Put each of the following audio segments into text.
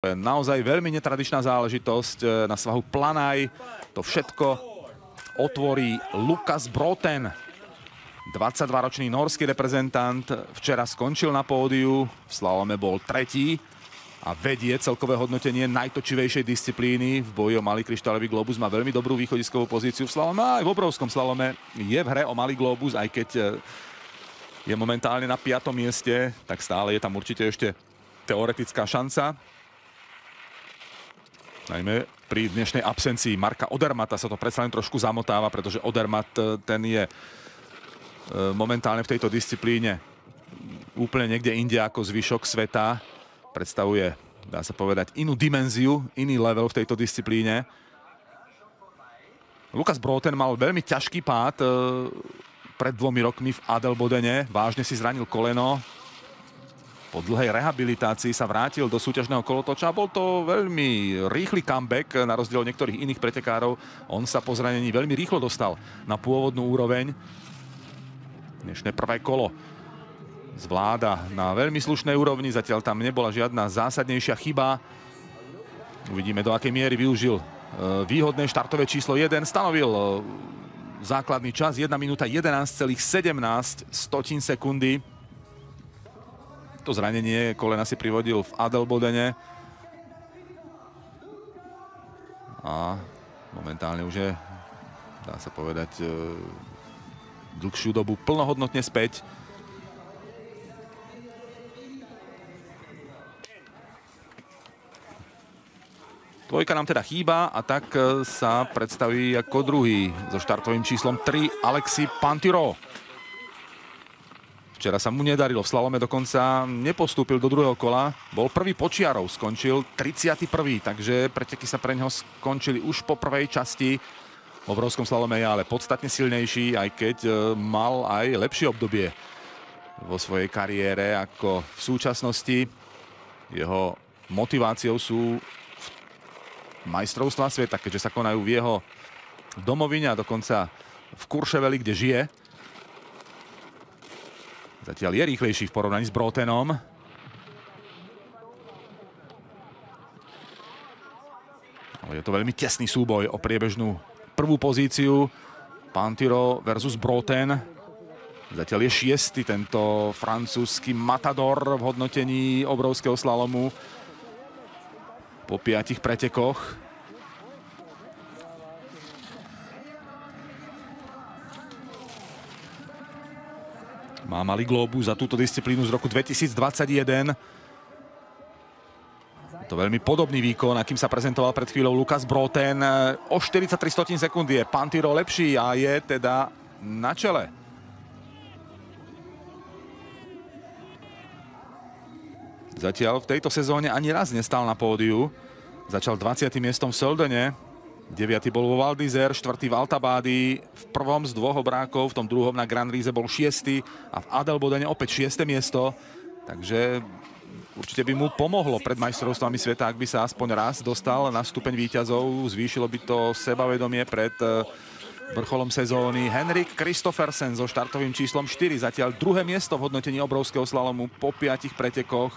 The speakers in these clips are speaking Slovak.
naozaj veľmi netradičná záležitosť e, na svahu Planaj. To všetko otvorí Lukas Broten. 22-ročný norský reprezentant včera skončil na pódiu, v slalome bol tretí a vedie celkové hodnotenie najtočivejšej disciplíny. V boji o malý kryštálový globus má veľmi dobrú východiskovú pozíciu v slalome aj v obrovskom slalome je v hre o malý globus, aj keď e, je momentálne na piatom mieste, tak stále je tam určite ešte teoretická šanca. Najmä pri dnešnej absencii Marka Odermata sa to predsa len trošku zamotáva, pretože Odermat e, ten je e, momentálne v tejto disciplíne úplne niekde inde ako zvyšok sveta. Predstavuje, dá sa povedať, inú dimenziu, iný level v tejto disciplíne. Lukas Broten mal veľmi ťažký pád e, pred dvomi rokmi v Adelbodene. Vážne si zranil koleno, po dlhej rehabilitácii sa vrátil do súťažného kolotoča. Bol to veľmi rýchly comeback, na rozdiel od niektorých iných pretekárov. On sa po zranení veľmi rýchlo dostal na pôvodnú úroveň. Dnešné prvé kolo zvláda na veľmi slušnej úrovni. Zatiaľ tam nebola žiadna zásadnejšia chyba. Uvidíme, do akej miery využil e, výhodné štartové číslo 1. Stanovil e, základný čas 1 minúta 11,17 sekundy. To zranenie kolena si privodil v Adelbodene. A momentálne už je, dá sa povedať, e, dlhšiu dobu plnohodnotne späť. Dvojka nám teda chýba a tak e, sa predstaví ako druhý so štartovým číslom 3 Alexi Pantiro. Včera sa mu nedarilo, v slalome dokonca nepostúpil do druhého kola. Bol prvý počiarov, skončil 31. Takže preteky sa pre neho skončili už po prvej časti. V obrovskom slalome je ale podstatne silnejší, aj keď e, mal aj lepšie obdobie vo svojej kariére ako v súčasnosti. Jeho motiváciou sú majstrovstvá sveta, keďže sa konajú v jeho domovine a dokonca v Kurševeli, kde žije. Zatiaľ je rýchlejší v porovnaní s Brotenom. Ale je to veľmi tesný súboj o priebežnú prvú pozíciu. Pantiro versus Broten. Zatiaľ je šiestý tento francúzsky matador v hodnotení obrovského slalomu po piatich pretekoch. Má malý globus za túto disciplínu z roku 2021. To veľmi podobný výkon, akým sa prezentoval pred chvíľou Lukas Broten. O 43 stotín sekundy je Pantiro lepší a je teda na čele. Zatiaľ v tejto sezóne ani raz nestal na pódiu. Začal 20. miestom v Soldene, 9. bol vo Valdizer, 4. v Altabádi, v prvom z dvoch obrákov, v tom druhom na Grand Rize bol 6. a v Adelbodene opäť 6. miesto. Takže určite by mu pomohlo pred majstrovstvami sveta, ak by sa aspoň raz dostal na stupeň výťazov. Zvýšilo by to sebavedomie pred eh, vrcholom sezóny. Henrik Kristoffersen so štartovým číslom 4, zatiaľ druhé miesto v hodnotení obrovského slalomu po piatich pretekoch.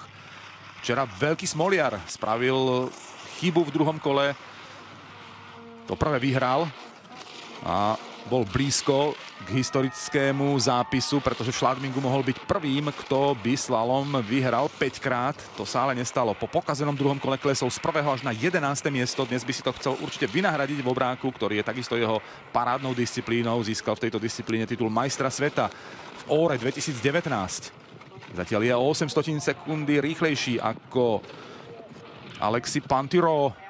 Včera veľký smoliar spravil chybu v druhom kole, to prvé vyhral a bol blízko k historickému zápisu, pretože Šladmingu mohol byť prvým, kto by slalom vyhral 5 krát. To sa ale nestalo. Po pokazenom druhom kole klesol z prvého až na 11. miesto. Dnes by si to chcel určite vynahradiť v obráku, ktorý je takisto jeho parádnou disciplínou. Získal v tejto disciplíne titul majstra sveta v Óre 2019. Zatiaľ je o 800 sekundy rýchlejší ako Alexi Pantiro.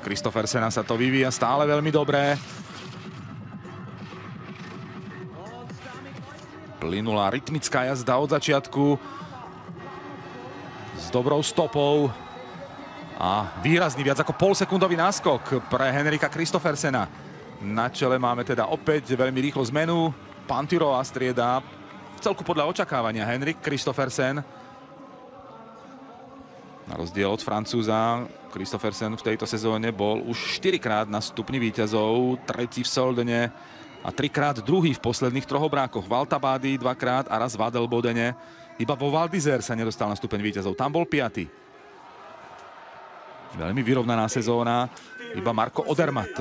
Kristofersena sa to vyvíja stále veľmi dobré. Plynulá rytmická jazda od začiatku s dobrou stopou a výrazný viac ako polsekundový náskok pre Henrika Kristofersena. Na čele máme teda opäť veľmi rýchlo zmenu. Pantiro a strieda celku podľa očakávania Henrik Kristofersen. Na rozdiel od Francúza, Christophersen v tejto sezóne bol už 4 krát na stupni víťazov, tretí v Soldene a trikrát druhý v posledných troch obrákoch. Valtabády dvakrát a raz v Adelbodene. Iba vo Valdizer sa nedostal na stupeň víťazov. Tam bol piaty. Veľmi vyrovnaná sezóna. Iba Marko Odermatt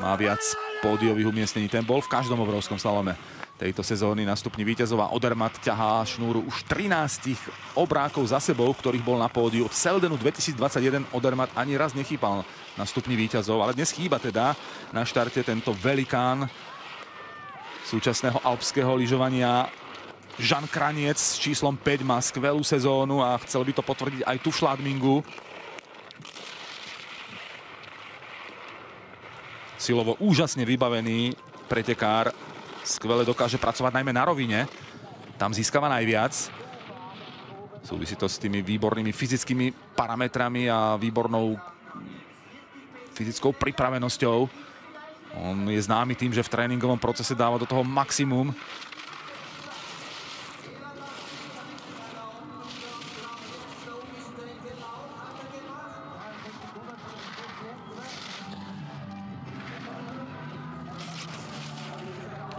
má viac pódiových umiestnení. Ten bol v každom obrovskom slalome tejto sezóny na stupni víťazov a Odermatt ťahá šnúru už 13 obrákov za sebou, ktorých bol na pódiu. Od Seldenu 2021 Odermatt ani raz nechýpal na stupni víťazov, ale dnes chýba teda na štarte tento velikán súčasného alpského lyžovania Žan Kraniec s číslom 5 má skvelú sezónu a chcel by to potvrdiť aj tu v Šládmingu. Silovo úžasne vybavený pretekár skvele dokáže pracovať najmä na rovine. Tam získava najviac. Súvisí to s tými výbornými fyzickými parametrami a výbornou fyzickou pripravenosťou. On je známy tým, že v tréningovom procese dáva do toho maximum.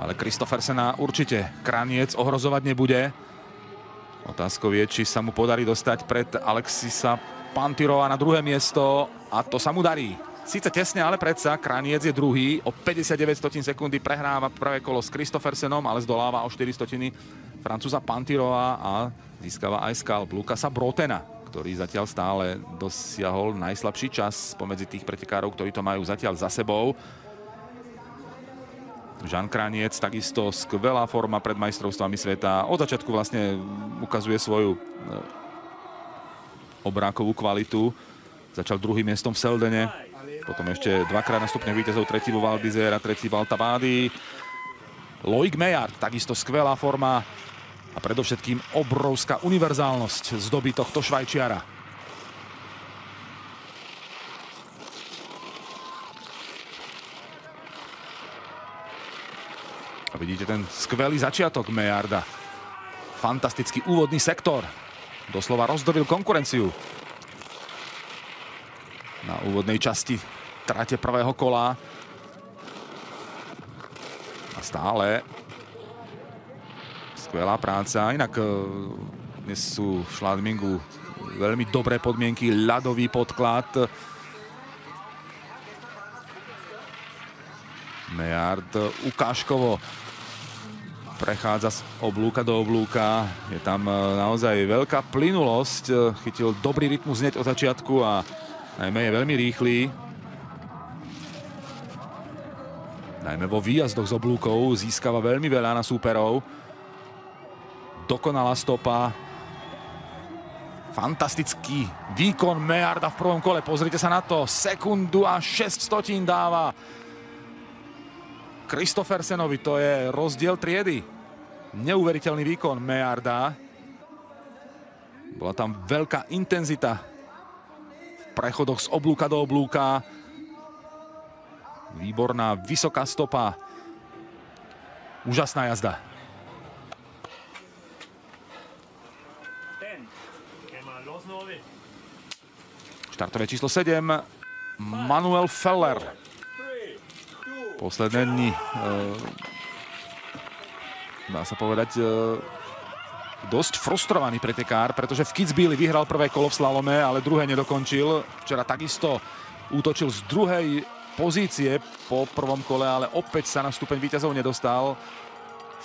Ale Kristofersena určite Kraniec ohrozovať nebude. Otázkou je, či sa mu podarí dostať pred Alexisa Pantirova na druhé miesto a to sa mu darí. Sice tesne, ale predsa Kraniec je druhý. O 59 stotín sekundy prehráva prvé kolo s Kristofersenom, ale zdoláva o 4 stotiny Francúza Pantirova a získava aj skalp Lukasa Brotena, ktorý zatiaľ stále dosiahol najslabší čas pomedzi tých pretekárov, ktorí to majú zatiaľ za sebou. Žan Kraniec, takisto skvelá forma pred majstrovstvami sveta. Od začiatku vlastne ukazuje svoju e, obrákovú kvalitu. Začal druhým miestom v Seldene, potom ešte dvakrát na stupne víťazov, tretí vo Valdizer a tretí v Altabády. Loic Mejard, takisto skvelá forma a predovšetkým obrovská univerzálnosť z doby tohto Švajčiara. A vidíte ten skvelý začiatok Mejarda. Fantastický úvodný sektor. Doslova rozdovil konkurenciu. Na úvodnej časti trate prvého kola. A stále skvelá práca. Inak e, dnes sú v Šladmingu veľmi dobré podmienky, ľadový podklad. Mejard ukážkovo prechádza z oblúka do oblúka. Je tam e, naozaj veľká plynulosť. E, chytil dobrý rytmus hneď od začiatku a najmä je veľmi rýchly. Najmä vo výjazdoch z oblúkov získava veľmi veľa na súperov. Dokonalá stopa. Fantastický výkon Mejarda v prvom kole. Pozrite sa na to. Sekundu a 6 stotín dáva Kristofersenovi, to je rozdiel triedy. Neuveriteľný výkon Mejarda. Bola tam veľká intenzita v prechodoch z oblúka do oblúka. Výborná, vysoká stopa. Úžasná jazda. Štartové číslo 7. Manuel Feller posledné dni. Eh, dá sa povedať, eh, dosť frustrovaný pretekár, pretože v Kitzbüheli vyhral prvé kolo v slalome, ale druhé nedokončil. Včera takisto útočil z druhej pozície po prvom kole, ale opäť sa na stupeň víťazov nedostal.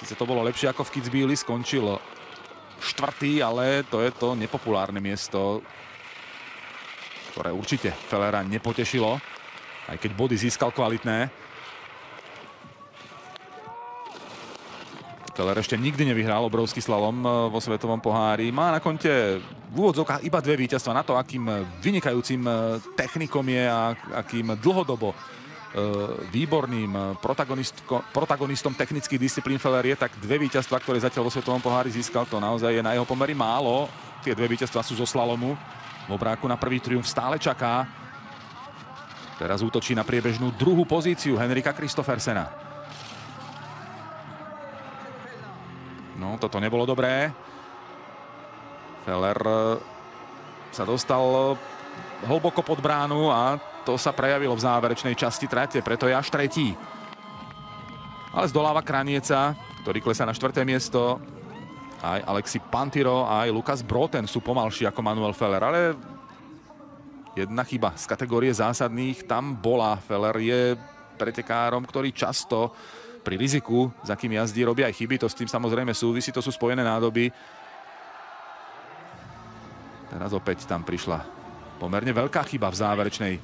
Sice to bolo lepšie ako v Kitzbüheli, skončil štvrtý, ale to je to nepopulárne miesto, ktoré určite Fellera nepotešilo, aj keď body získal kvalitné. Keller ešte nikdy nevyhral obrovský slalom e, vo svetovom pohári. Má na konte v úvodzovkách iba dve víťazstva na to, akým vynikajúcim e, technikom je a akým dlhodobo e, výborným protagonistom technických disciplín Feller je, tak dve víťazstva, ktoré zatiaľ vo svetovom pohári získal, to naozaj je na jeho pomery málo. Tie dve víťazstva sú zo slalomu. V obráku na prvý triumf stále čaká. Teraz útočí na priebežnú druhú pozíciu Henrika Kristofersena. No, toto nebolo dobré. Feller e, sa dostal hlboko pod bránu a to sa prejavilo v záverečnej časti trate, preto je až tretí. Ale zdoláva Kranieca, ktorý klesá na štvrté miesto. Aj Alexi Pantiro, aj Lukas Broten sú pomalší ako Manuel Feller, ale jedna chyba z kategórie zásadných tam bola. Feller je pretekárom, ktorý často pri riziku, za kým jazdí, robí aj chyby. To s tým samozrejme súvisí, to sú spojené nádoby. Teraz opäť tam prišla pomerne veľká chyba v záverečnej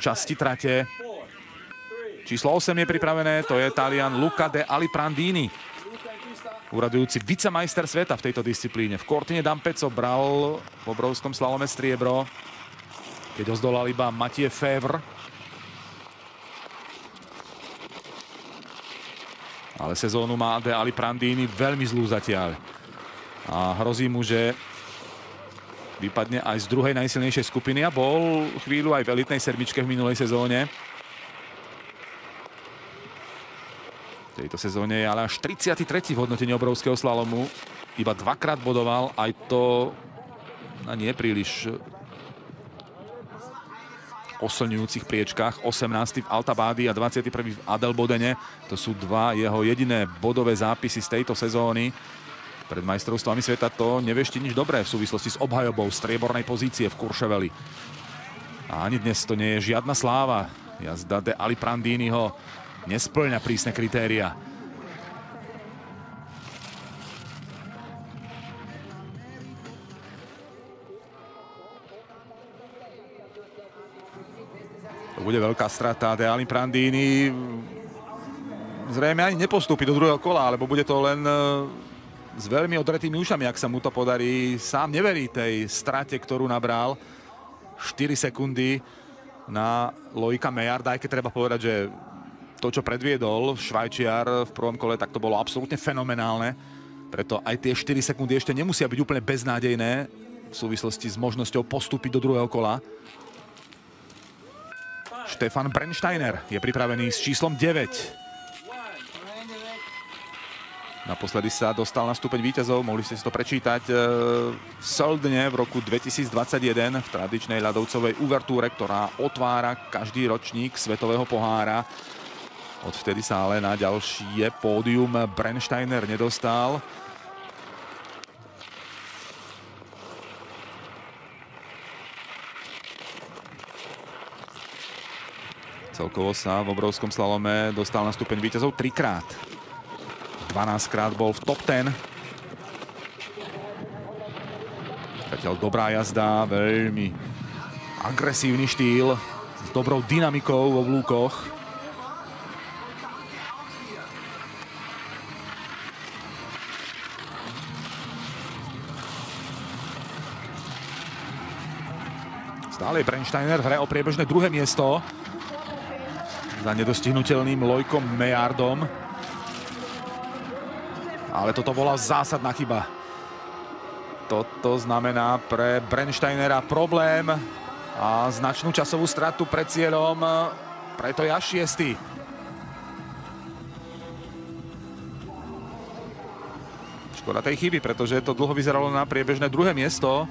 časti trate. Číslo 8 je pripravené, to je Talian Luca de Aliprandini. Uradujúci vicemajster sveta v tejto disciplíne. V Kortine Dampeco bral v obrovskom slalome striebro, keď ho zdolal iba Mathieu Fevre. Ale sezónu má de Aliprandini veľmi zlú zatiaľ. A hrozí mu, že vypadne aj z druhej najsilnejšej skupiny a bol chvíľu aj v elitnej sedmičke v minulej sezóne. V tejto sezóne je ale až 33. v hodnotení obrovského slalomu. Iba dvakrát bodoval, aj to na nie príliš oslňujúcich priečkách. 18. v Altabádi a 21. v Adelbodene. To sú dva jeho jediné bodové zápisy z tejto sezóny. Pred majstrovstvami sveta to nevešti nič dobré v súvislosti s obhajobou striebornej pozície v Kurševeli. A ani dnes to nie je žiadna sláva. Jazda de Aliprandiniho nesplňa prísne kritéria. Bude veľká strata. De Aliprandini zrejme ani nepostúpi do druhého kola, alebo bude to len e, s veľmi odretými ušami, ak sa mu to podarí. Sám neverí tej strate, ktorú nabral. 4 sekundy na Lojka Mejarda, aj keď treba povedať, že to, čo predviedol Švajčiar v prvom kole, tak to bolo absolútne fenomenálne. Preto aj tie 4 sekundy ešte nemusia byť úplne beznádejné v súvislosti s možnosťou postúpiť do druhého kola. Štefan Brensteiner je pripravený s číslom 9. Naposledy sa dostal na stupeň víťazov, mohli ste si to prečítať e, v Soldne v roku 2021 v tradičnej ľadovcovej uvertúre, ktorá otvára každý ročník Svetového pohára. Odvtedy sa ale na ďalšie pódium Brensteiner nedostal. Celkovo sa v obrovskom slalome dostal na stupeň víťazov trikrát. 12 krát bol v top 10. Zatiaľ dobrá jazda, veľmi agresívny štýl s dobrou dynamikou vo vlúkoch. Stále je Brensteiner v hre o priebežné druhé miesto za nedostihnutelným Lojkom Mejardom. Ale toto bola zásadná chyba. Toto znamená pre Brensteinera problém a značnú časovú stratu pred cieľom. Preto je až šiestý. Škoda tej chyby, pretože to dlho vyzeralo na priebežné druhé miesto.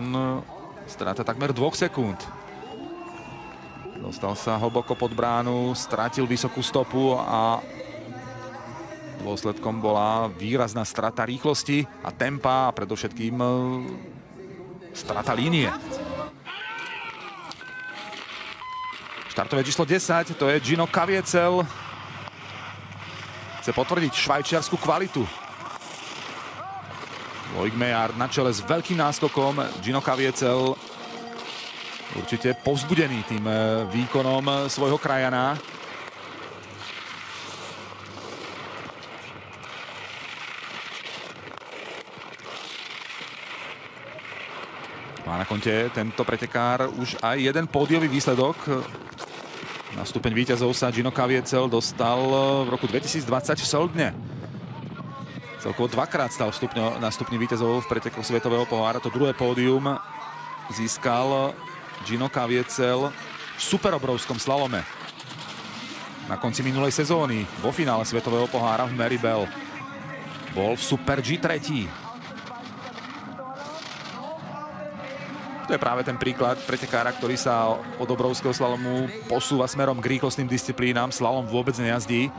Napokon strata takmer dvoch sekúnd. Dostal sa hlboko pod bránu, stratil vysokú stopu a dôsledkom bola výrazná strata rýchlosti a tempa a predovšetkým e, strata línie. Štartové číslo 10, to je Gino Kaviecel. Chce potvrdiť švajčiarsku kvalitu Loic Mejard na čele s veľkým náskokom. Gino Kaviecel určite povzbudený tým e, výkonom svojho krajana. Má na konte tento pretekár už aj jeden pódiový výsledok. Na stupeň víťazov sa Gino Kaviecel dostal v roku 2020 v Soldne. Celkovo dvakrát stal stupňo, na stupni víťazov v pretekoch Svetového pohára. To druhé pódium získal Gino Kaviecel v superobrovskom slalome. Na konci minulej sezóny vo finále Svetového pohára v Maribel. bol v Super G tretí. To je práve ten príklad pretekára, ktorý sa od obrovského slalomu posúva smerom k rýchlostným disciplínám. Slalom vôbec nejazdí.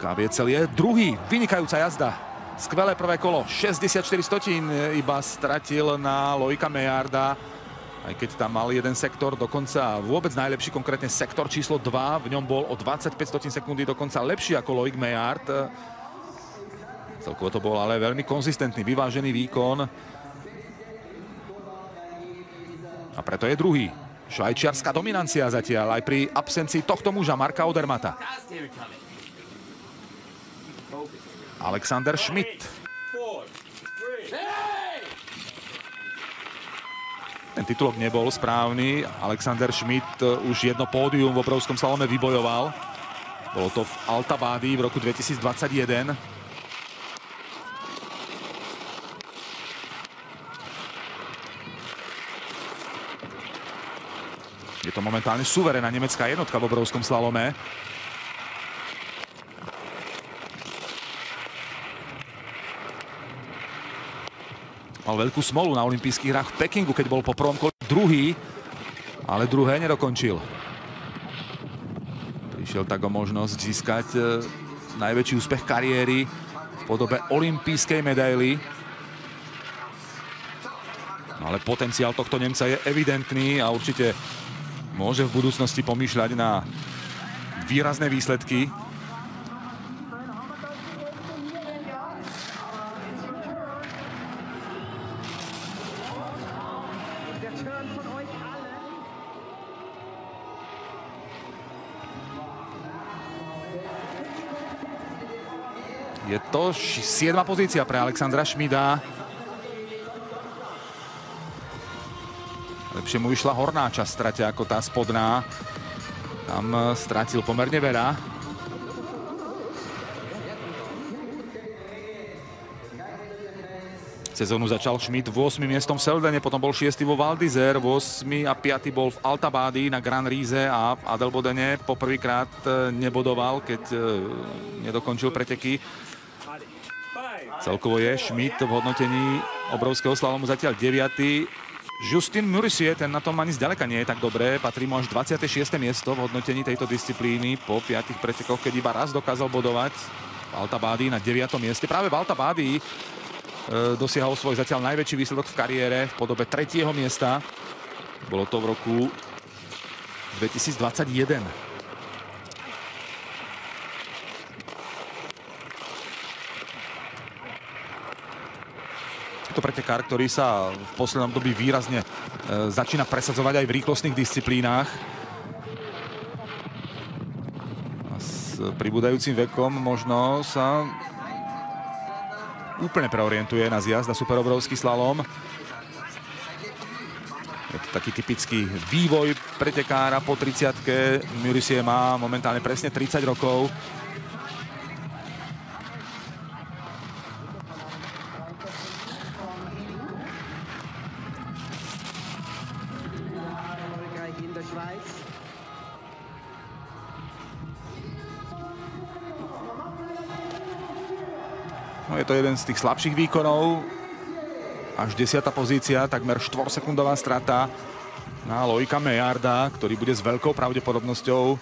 Kaviecel je druhý, vynikajúca jazda. Skvelé prvé kolo, 64 stotín iba stratil na Lojka Mejarda. Aj keď tam mal jeden sektor, dokonca vôbec najlepší, konkrétne sektor číslo 2. V ňom bol o 25 stotín sekundy dokonca lepší ako Loik Mejard. Celkovo to bol ale veľmi konzistentný, vyvážený výkon. A preto je druhý. Švajčiarská dominancia zatiaľ aj pri absencii tohto muža, Marka Odermata. Alexander Schmidt. Ten titulok nebol správny. Alexander Schmidt už jedno pódium v obrovskom salome vybojoval. Bolo to v Altabádi v roku 2021. Je to momentálne suverená nemecká jednotka v obrovskom slalome. Mal veľkú smolu na olympijských hrách v Pekingu, keď bol po prvom kole druhý, ale druhé nedokončil. Prišiel tak o možnosť získať e, najväčší úspech kariéry v podobe olympijskej medaily. No ale potenciál tohto Nemca je evidentný a určite môže v budúcnosti pomýšľať na výrazné výsledky. 7. pozícia pre Alexandra Šmida. Lepšie mu vyšla horná časť strate ako tá spodná. Tam e, stratil pomerne veľa. Sezónu začal Schmidt v 8. miestom v Seldene, potom bol 6. vo Valdizer, v 8. a 5. bol v Altabádi na Gran Rize a v Adelbodene poprvýkrát e, nebodoval, keď e, nedokončil preteky. Celkovo je Schmidt v hodnotení obrovského slalomu zatiaľ 9. Justin Murisie, ten na tom ani zďaleka nie je tak dobré. Patrí mu až 26. miesto v hodnotení tejto disciplíny po piatých pretekoch, keď iba raz dokázal bodovať v Altabádi na 9. mieste. Práve v Altabádi e, dosiahol svoj zatiaľ najväčší výsledok v kariére v podobe tretieho miesta. Bolo to v roku 2021. to pretekár, ktorý sa v poslednom dobi výrazne e, začína presadzovať aj v rýchlostných disciplínach. A s pribúdajúcim vekom možno sa úplne preorientuje na zjazd na superobrovský slalom. Je to taký typický vývoj pretekára po 30-ke. Murisie má momentálne presne 30 rokov. To jeden z tých slabších výkonov. Až desiatá pozícia, takmer 4-sekundová strata na Lojka Mejarda, ktorý bude s veľkou pravdepodobnosťou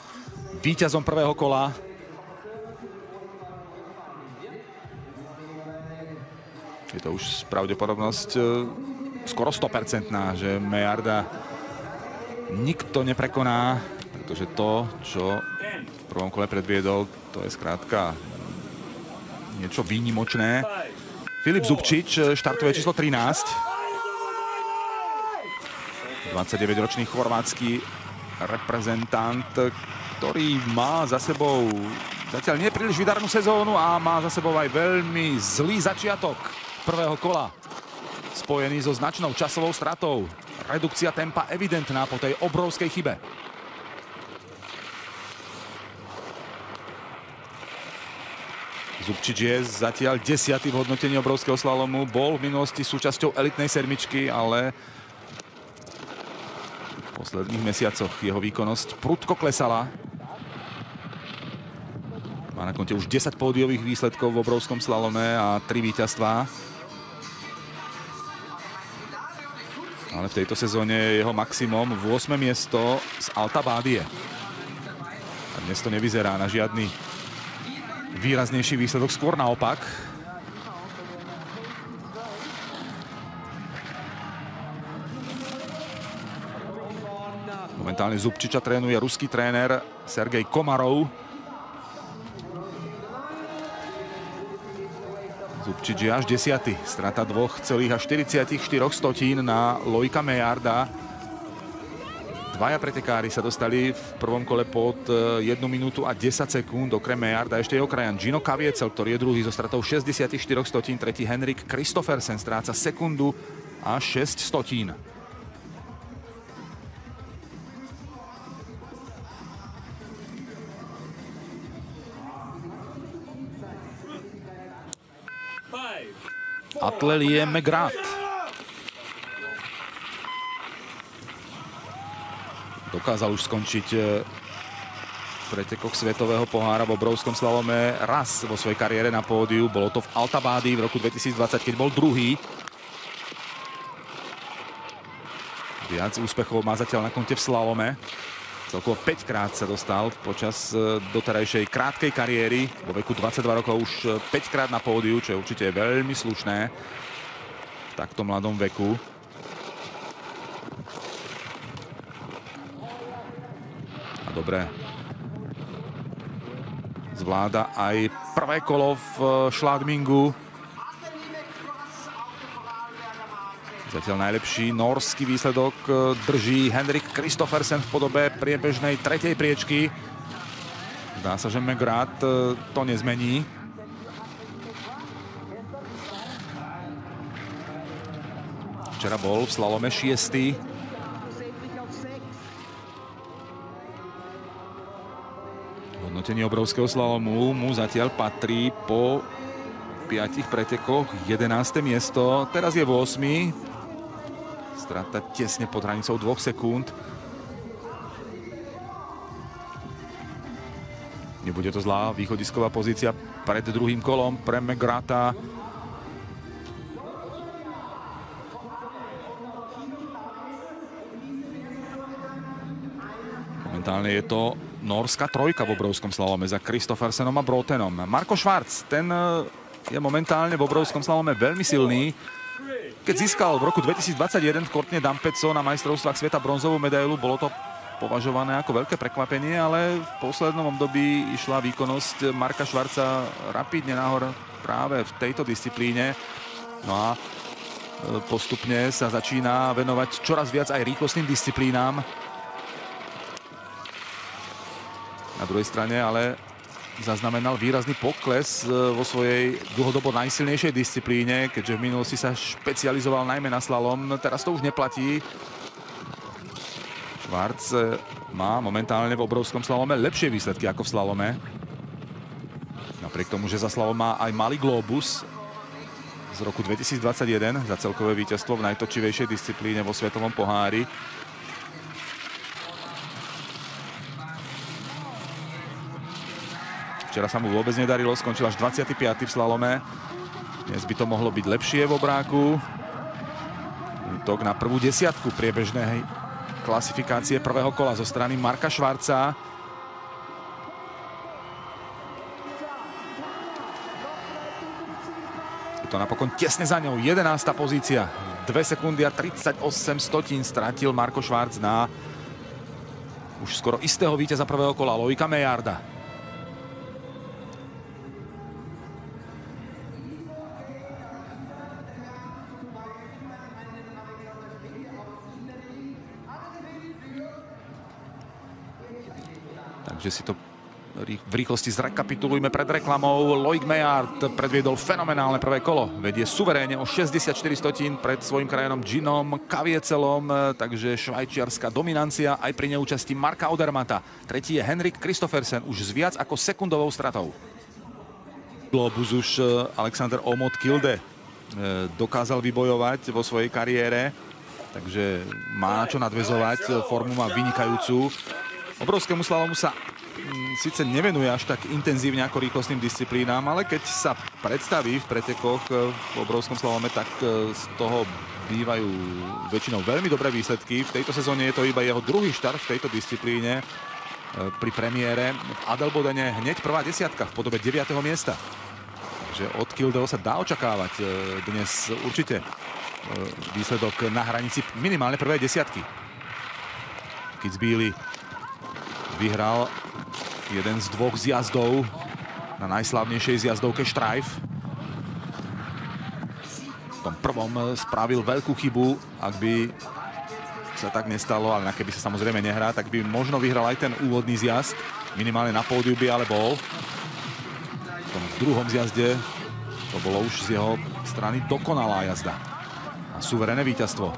víťazom prvého kola. Je to už pravdepodobnosť e, skoro 100%, že Mejarda nikto neprekoná, pretože to, čo v prvom kole predviedol, to je skrátka niečo výnimočné. Filip Zubčič štartuje číslo 13. 29-ročný chorvátsky reprezentant, ktorý má za sebou zatiaľ nepríliš vydarnú sezónu a má za sebou aj veľmi zlý začiatok prvého kola. Spojený so značnou časovou stratou. Redukcia tempa evidentná po tej obrovskej chybe. Zubčič je zatiaľ desiatý v hodnotení obrovského slalomu. Bol v minulosti súčasťou elitnej sedmičky, ale v posledných mesiacoch jeho výkonnosť prudko klesala. Má na konte už 10 pódiových výsledkov v obrovskom slalome a 3 víťazstvá. Ale v tejto sezóne je jeho maximum v 8. miesto z Alta Bádie. A dnes to nevyzerá na žiadny výraznejší výsledok, skôr naopak. Momentálne Zubčiča trénuje ruský tréner Sergej Komarov. Zubčič je až desiatý. Strata 2,44 stotín na Lojka Mejarda. Dvaja pretekári sa dostali v prvom kole pod 1 e, minútu a 10 sekúnd, okrem Mejarda ešte je okrajan Gino Kaviecel, ktorý je druhý so stratou 64 stotín, tretí Henrik Kristoffersen stráca sekundu a 6 stotín. Atelier McGrath. Dokázal už skončiť e, v pretekoch Svetového pohára v obrovskom slalome raz vo svojej kariére na pódiu. Bolo to v Altabádi v roku 2020, keď bol druhý. Viac úspechov má zatiaľ na konte v slalome. Celkovo 5 krát sa dostal počas e, doterajšej krátkej kariéry. Vo veku 22 rokov už 5 e, krát na pódiu, čo je určite veľmi slušné v takto mladom veku. Dobre. Zvláda aj prvé kolo v e, Šladmingu. Zatiaľ najlepší norský výsledok e, drží Henrik Kristoffersen v podobe priebežnej tretej priečky. Zdá sa, že McGrath e, to nezmení. Včera bol v slalome šiestý. Hodnotenie obrovského slalomu mu zatiaľ patrí po piatich pretekoch 11. miesto. Teraz je 8. Strata tesne pod hranicou dvoch sekúnd. Nebude to zlá východisková pozícia pred druhým kolom pre McGrata. Momentálne je to norská trojka v obrovskom slalome za Kristoffersenom a Brotenom. Marko Švarc, ten eh, je momentálne v obrovskom slalome veľmi silný. Keď získal v roku 2021 v Kortne Dampeco na majstrovstvách sveta bronzovú medailu, bolo to považované ako veľké prekvapenie, ale v poslednom období išla výkonnosť Marka Švarca rapidne nahor práve v tejto disciplíne. No a e, postupne sa začína venovať čoraz viac aj rýchlostným disciplínám. Na druhej strane ale zaznamenal výrazný pokles e, vo svojej dlhodobo najsilnejšej disciplíne, keďže v minulosti sa špecializoval najmä na slalom. Teraz to už neplatí. Švarc e, má momentálne v obrovskom slalome lepšie výsledky ako v slalome. Napriek tomu, že za slalom má aj malý globus z roku 2021 za celkové víťazstvo v najtočivejšej disciplíne vo Svetovom pohári. Včera sa mu vôbec nedarilo, skončil až 25. v slalome. Dnes by to mohlo byť lepšie v obráku. Útok na prvú desiatku priebežnej klasifikácie prvého kola zo strany Marka Švarca. Je to napokon tesne za ňou, 11. pozícia. 2 sekundy a 38 stotín stratil Marko Švarc na už skoro istého víťaza prvého kola, Lojka Mejarda. Takže si to v rýchlosti zrekapitulujme pred reklamou. Loic Mejard predviedol fenomenálne prvé kolo. Vedie suverénne o 64 stotín pred svojim krajanom Ginom Kaviecelom, takže švajčiarská dominancia aj pri neúčasti Marka Odermata. Tretí je Henrik Kristoffersen už s viac ako sekundovou stratou. Globus už e, Alexander Omot Kilde e, dokázal vybojovať vo svojej kariére, takže má čo nadvezovať, formu má vynikajúcu. Obrovskému slalomu sa mm, síce nevenuje až tak intenzívne ako rýchlostným disciplínám, ale keď sa predstaví v pretekoch e, v obrovskom slalome, tak e, z toho bývajú väčšinou veľmi dobré výsledky. V tejto sezóne je to iba jeho druhý štart v tejto disciplíne pri premiére. V Adelbodene hneď prvá desiatka v podobe 9. miesta. Takže od Kildeo sa dá očakávať dnes určite výsledok na hranici minimálne prvej desiatky. Kitzbíli vyhral jeden z dvoch zjazdov na najslavnejšej zjazdovke Strife. V tom prvom spravil veľkú chybu, ak by sa tak nestalo, ale keby sa samozrejme nehrá, tak by možno vyhral aj ten úvodný zjazd. Minimálne na pódiu by ale bol. V tom druhom zjazde to bolo už z jeho strany dokonalá jazda. A suverené víťazstvo.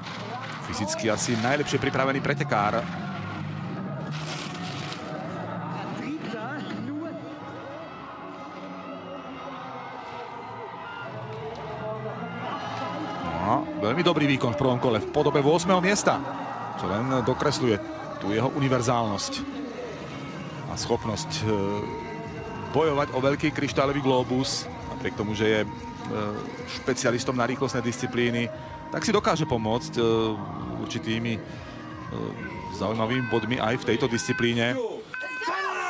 Fyzicky asi najlepšie pripravený pretekár Veľmi dobrý výkon v prvom kole v podobe 8. miesta, čo len dokresluje tú jeho univerzálnosť a schopnosť e, bojovať o veľký kryštálový globus, napriek tomu, že je e, špecialistom na rýchlostné disciplíny, tak si dokáže pomôcť e, určitými zaujímavými bodmi aj v tejto disciplíne.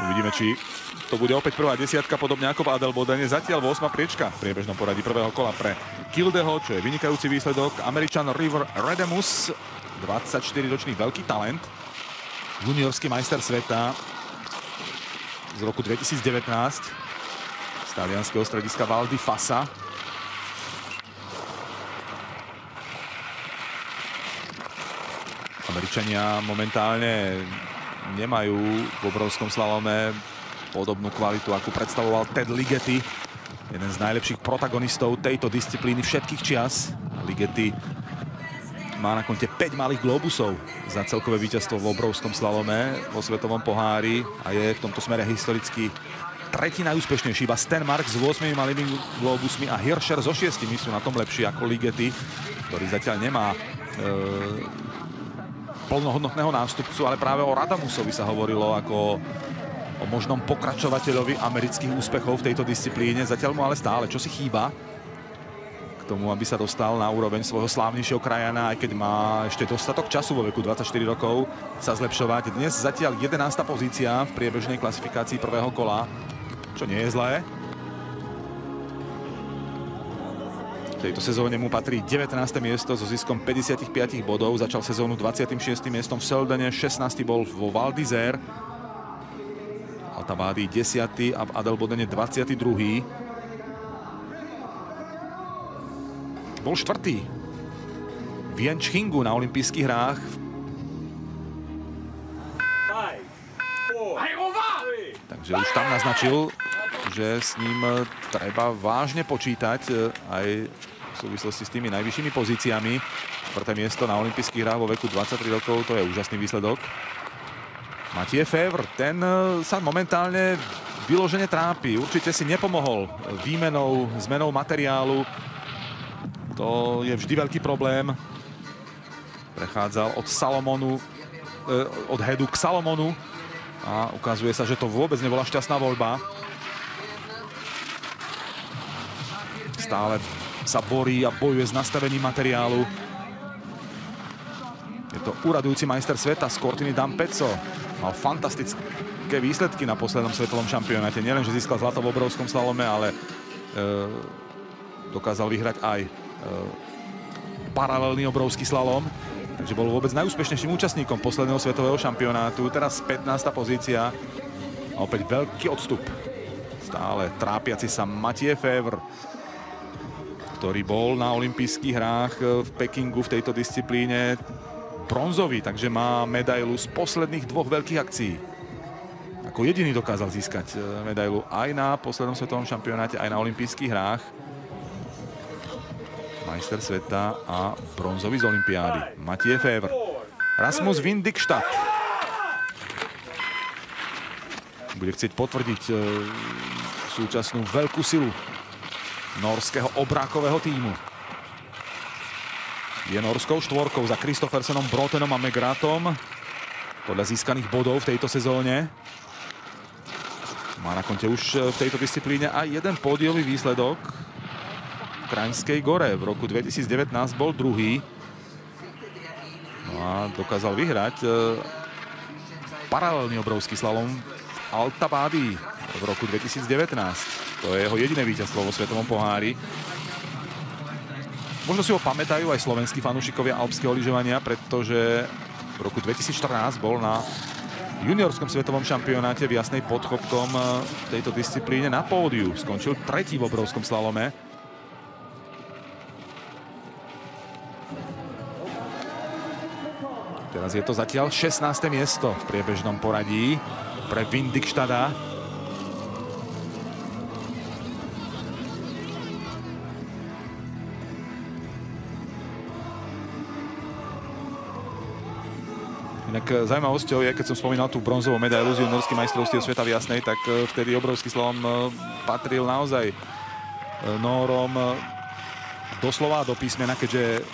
Uvidíme, či to bude opäť prvá desiatka, podobne ako v Adelbodene. Zatiaľ 8. priečka v priebežnom poradí prvého kola pre Kildeho, čo je vynikajúci výsledok. Američan River Redemus, 24-ročný veľký talent, juniorský majster sveta z roku 2019 z talianského strediska Valdi Fasa. Američania momentálne nemajú v obrovskom slalome podobnú kvalitu, akú predstavoval Ted Ligeti, jeden z najlepších protagonistov tejto disciplíny všetkých čias. Ligeti má na konte 5 malých globusov za celkové víťazstvo v obrovskom slalome vo svetovom pohári a je v tomto smere historicky tretí najúspešnejší. Iba Stenmark s 8 malými globusmi a Hirscher so 6 sú na tom lepší ako Ligeti, ktorý zatiaľ nemá e, plnohodnotného nástupcu, ale práve o Radamusovi sa hovorilo ako o možnom pokračovateľovi amerických úspechov v tejto disciplíne. Zatiaľ mu ale stále čo si chýba k tomu, aby sa dostal na úroveň svojho slávnejšieho krajana, aj keď má ešte dostatok času vo veku 24 rokov sa zlepšovať. Dnes zatiaľ 11. pozícia v priebežnej klasifikácii prvého kola, čo nie je zlé. V tejto sezóne mu patrí 19. miesto so ziskom 55 bodov. Začal sezónu 26. miestom v Seldene, 16. bol vo Val d'Isère Altabády 10. a v Adelbodene 22. Bol štvrtý v Jenčchingu na olympijských hrách. Takže už tam naznačil, že s ním treba vážne počítať e, aj v súvislosti s tými najvyššími pozíciami. Štvrté miesto na olympijských hrách vo veku 23 rokov, to je úžasný výsledok. Matie Fevr, ten e, sa momentálne vyložene trápi. Určite si nepomohol výmenou, zmenou materiálu. To je vždy veľký problém. Prechádzal od Salomonu, eh, od Hedu k Salomonu a ukazuje sa, že to vôbec nebola šťastná voľba. Stále sa borí a bojuje s nastavením materiálu. Je to uradujúci majster sveta z Cortiny Dampezzo mal fantastické výsledky na poslednom svetovom šampionáte. Nielen, že získal zlato v obrovskom slalome, ale e, dokázal vyhrať aj e, paralelný obrovský slalom. Takže bol vôbec najúspešnejším účastníkom posledného svetového šampionátu. Teraz 15. pozícia a opäť veľký odstup. Stále trápiaci sa Mathieu Fevre, ktorý bol na olympijských hrách v Pekingu v tejto disciplíne bronzový, takže má medailu z posledných dvoch veľkých akcií. Ako jediný dokázal získať e, medailu aj na poslednom svetovom šampionáte, aj na olympijských hrách. Majster sveta a bronzový z olympiády. Matie Fever. Rasmus Vindikštad. Bude chcieť potvrdiť e, súčasnú veľkú silu norského obrákového týmu je norskou štvorkou za Kristoffersenom, Brotenom a Megratom podľa získaných bodov v tejto sezóne. Má na konte už v tejto disciplíne aj jeden pódiový výsledok v Kraňskej gore. V roku 2019 bol druhý. No a dokázal vyhrať paralelný obrovský slalom Altabády v roku 2019. To je jeho jediné víťazstvo vo Svetovom pohári. Možno si ho pamätajú aj slovenskí fanúšikovia alpského lyžovania, pretože v roku 2014 bol na juniorskom svetovom šampionáte v Jasnej pod Chopkom v tejto disciplíne na pódiu. Skončil tretí v obrovskom slalome. Teraz je to zatiaľ 16. miesto v priebežnom poradí pre Vindikštada. Zaujímavosťou je, keď som spomínal tú bronzovú medailu z juniorských majstrovstiev sveta v Jasnej, tak e, vtedy obrovský slalom e, patril naozaj Nórom doslova do písmena, keďže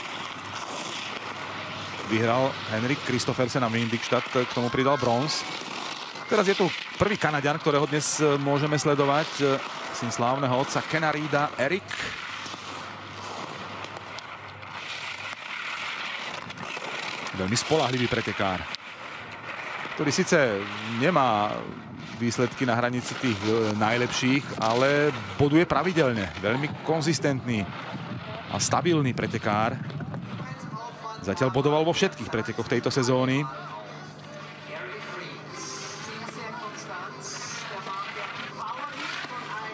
vyhral Henrik Kristoffersen a Mindikštad, k tomu pridal bronz. Teraz je tu prvý Kanadian, ktorého dnes môžeme sledovať, syn slávneho otca Kena Reeda, Erik. Veľmi spolahlivý pretekár, ktorý síce nemá výsledky na hranici tých e, najlepších, ale boduje pravidelne. Veľmi konzistentný a stabilný pretekár. Zatiaľ bodoval vo všetkých pretekoch tejto sezóny.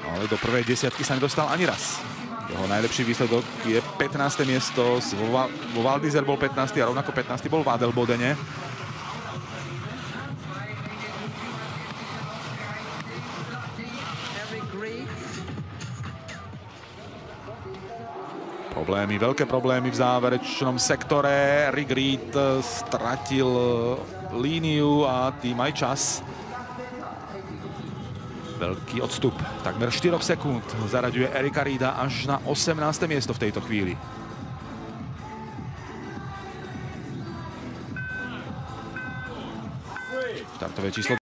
Ale do prvej desiatky sa nedostal ani raz. Jeho najlepší výsledok je 15. miesto. Vo Valdizer bol 15. a rovnako 15. bol v Adelbodene. Problémy, veľké problémy v záverečnom sektore. Rick Reed stratil líniu a tým aj čas. Veľký odstup, takmer 4 sekúnd zaraďuje Erika Rída až na 18. miesto v tejto chvíli. Štartové číslo